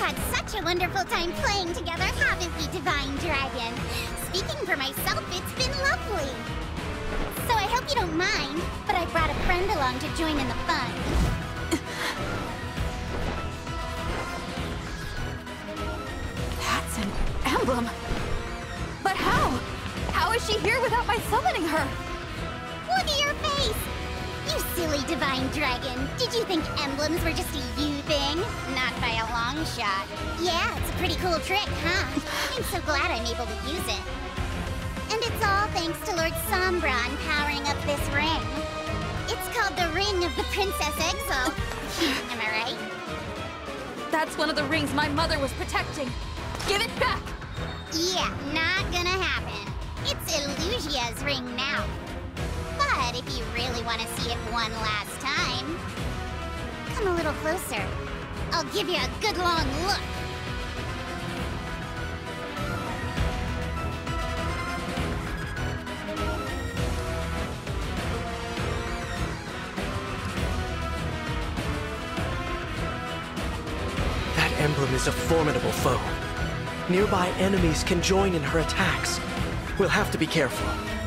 had such a wonderful time playing together, haven't we, Divine Dragon? Speaking for myself, it's been lovely. So I hope you don't mind, but I brought a friend along to join in the fun. That's an emblem. But how? How is she here without my summoning her? Look at your face! You silly divine dragon. Did you think emblems were just a shot. Yeah, it's a pretty cool trick, huh? I'm so glad I'm able to use it. And it's all thanks to Lord Sombron powering up this ring. It's called the Ring of the Princess Exile. Am I right? That's one of the rings my mother was protecting. Give it back! Yeah, not gonna happen. It's Elusia's ring now. But if you really want to see it one last time, come a little closer. I'll give you a good long look. That emblem is a formidable foe. Nearby enemies can join in her attacks. We'll have to be careful.